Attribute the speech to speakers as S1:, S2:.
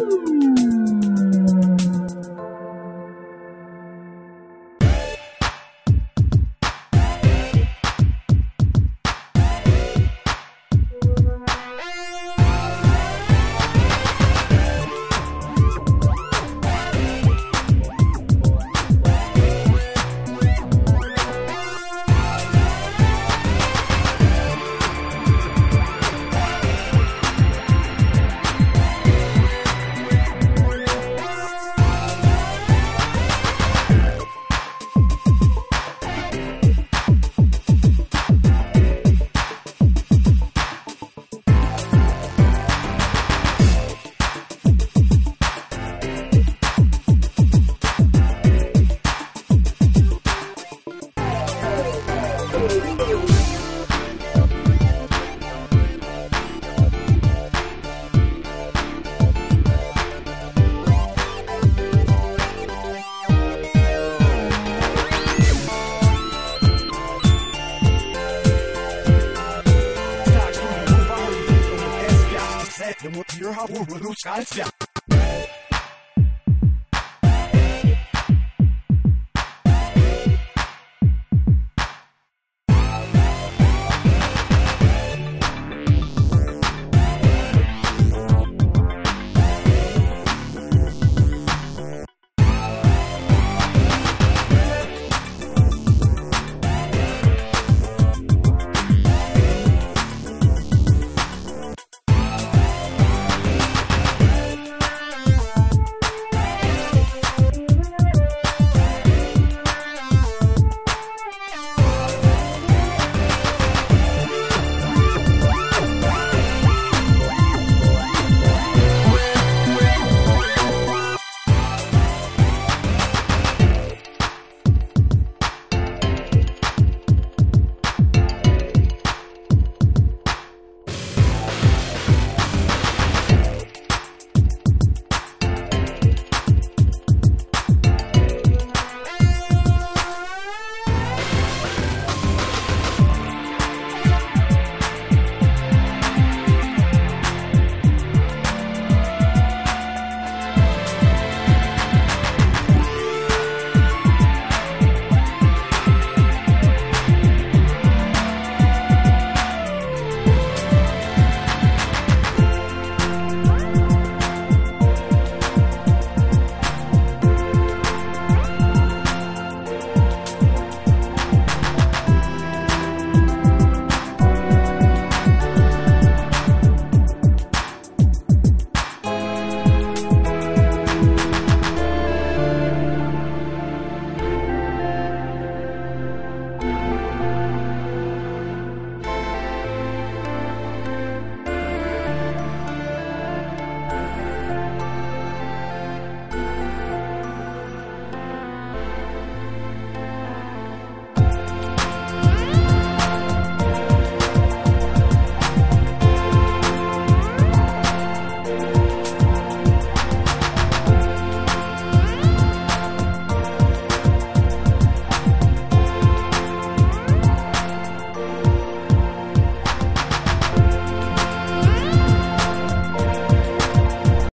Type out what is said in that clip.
S1: Mm-hmm. でも、ティ